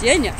тени.